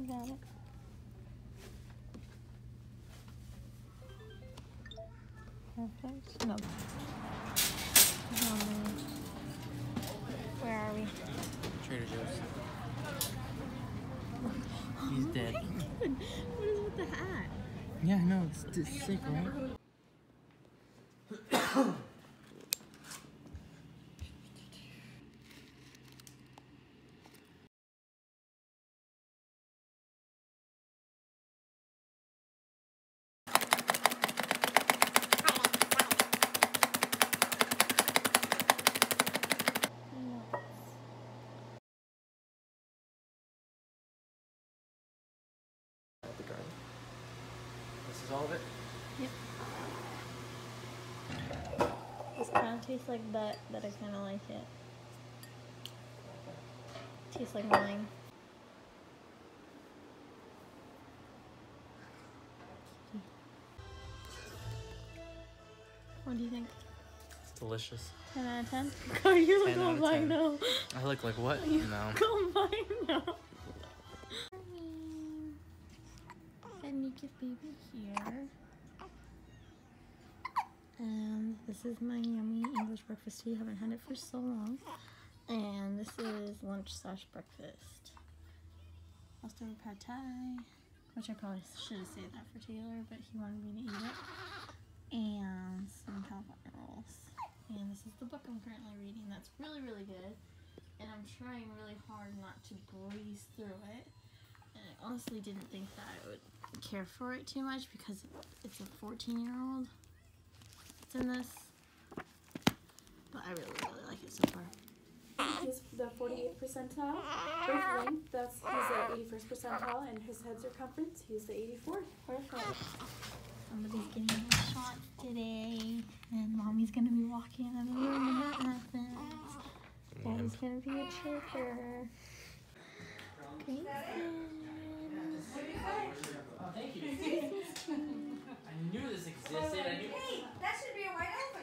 You got it. Perfect. No. Um, Where are we? Trader Joe's. He's dead. what is with the hat? Yeah, I know. It's, it's sick, right? The garden. This is all of it? This kind of tastes like butt, but I kind of like it. Tastes like mine. What do you think? It's delicious. 10 out of 10? God, you look 10 out of 10. I look like what? You No. look albino. And baby here. And this is my yummy English breakfast tea. Haven't had it for so long. And this is lunch slash breakfast. Leftover pad thai, which I probably should have saved that for Taylor, but he wanted me to eat it. And some California rolls. And this is the book I'm currently reading. That's really, really good. And I'm trying really hard not to breeze through it. And I honestly didn't think that I would care for it too much because it's a 14 year old that's in this. But I really, really like it so far. He's the 48th percentile. Birth length, that's he's the 81st percentile, and his head circumference, he's the 84th. Perfect. Somebody's getting a shot today, and mommy's gonna be walking in the room when that happens. Daddy's gonna be a chipper. Great. I knew this existed. I knew. Hey, that should be a white elephant.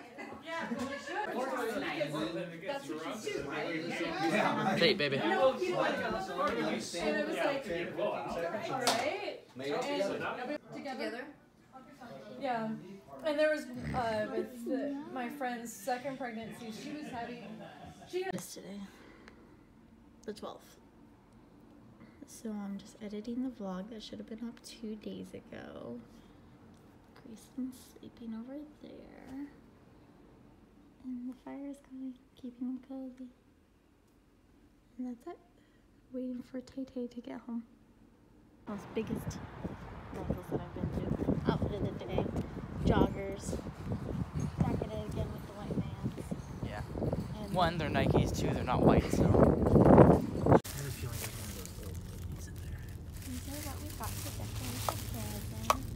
Tape, baby. And it was like, alright. Together? Yeah. And there was, uh, with the, my friend's second pregnancy, she was having, she had This today, the 12th. So I'm just editing the vlog that should have been up two days ago. Grayson's sleeping over there. And the fire is going, keeping him cozy. And that's it. Waiting for Tay Tay to get home. Most biggest rentals that I've been to. Outfitted it today. Joggers. Back at it again with the white vans. Yeah. And One, they're Nikes. Two, they're not white, so. I have a feeling there's one of those old ladies in there. These are what we got for decorating the presents.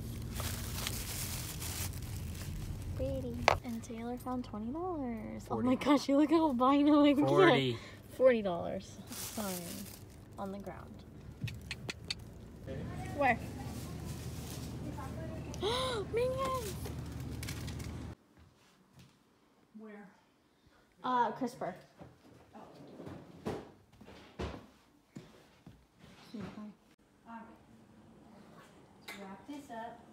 Pretty. And Taylor found twenty dollars. Oh my gosh, you look albino again. Forty. Forty dollars. Sign on the ground. Where? Minions. Where? Uh, CRISPR. Alright. Wrap this up, and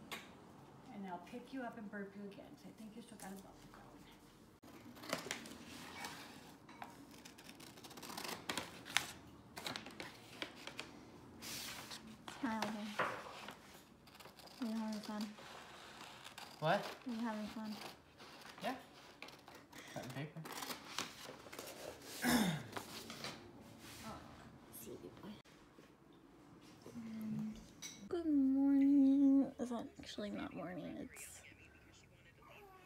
I'll pick you up and burp you again, so I think you still got a bubble going. Smile again. Are you having fun? What? Are you having fun? Yeah. Cutting paper. Sleepy boy. Good morning. It's actually not morning. It's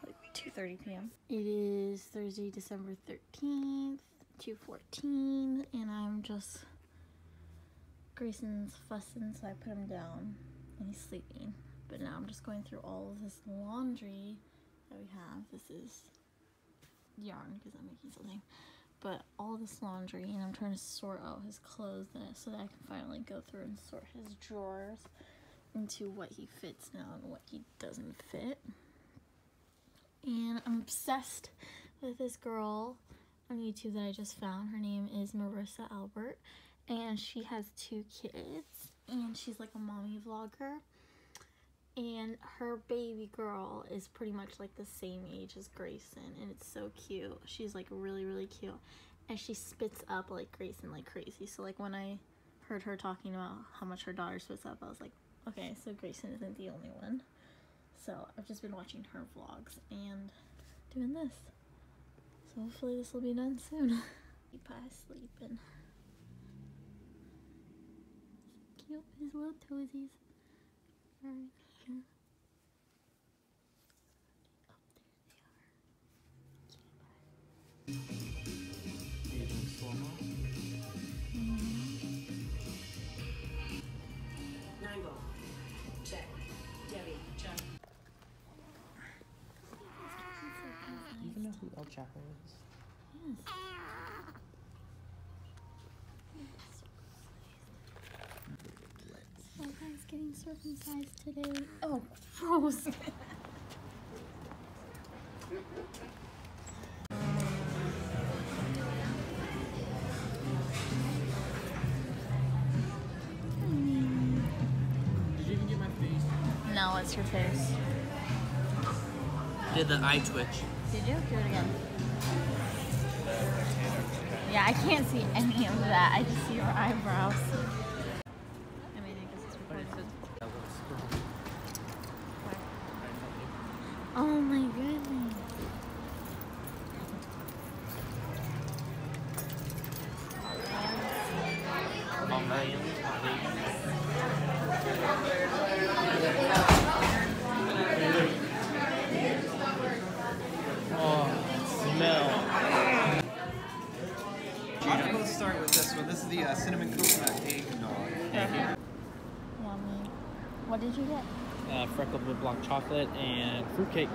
like 2:30 p.m. It is Thursday, December 13th, 2:14, and I'm just Grayson's fussing, so I put him down, and he's sleeping. But now I'm just going through all of this laundry that we have. This is yarn because I'm making something but all this laundry and I'm trying to sort out his clothes in it so that I can finally go through and sort his drawers into what he fits now and what he doesn't fit. And I'm obsessed with this girl on YouTube that I just found. Her name is Marissa Albert and she has two kids and she's like a mommy vlogger. And her baby girl is pretty much like the same age as Grayson, and it's so cute. She's like really, really cute, and she spits up like Grayson like crazy. So like when I heard her talking about how much her daughter spits up, I was like, okay, so Grayson isn't the only one. So I've just been watching her vlogs and doing this. So hopefully this will be done soon. Keep us sleeping. Cute, his little toesies. Right here. Oh, there they Are Do you even know who El Chapo is? Yes. So guy's getting circumcised today. Oh, gross. Did you even get my face? no, it's your face. Did the eye twitch? Did you? Do it again. Yeah, I can't see any of that. I just see your eyebrows. Start with this one. This is the uh, cinnamon coconut eggnog. Yummy. What did you get? Uh, freckled wood block chocolate and fruitcake,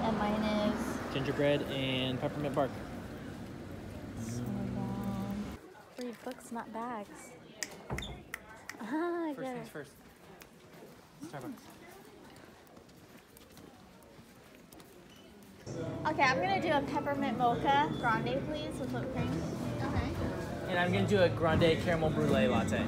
And mine is gingerbread and peppermint bark. so bomb. Free books, not bags. Ah, I First get things it. first. Starbucks. Okay, I'm gonna do a peppermint mocha grande, please, with whipped cream. And I'm gonna do a grande caramel brulee latte.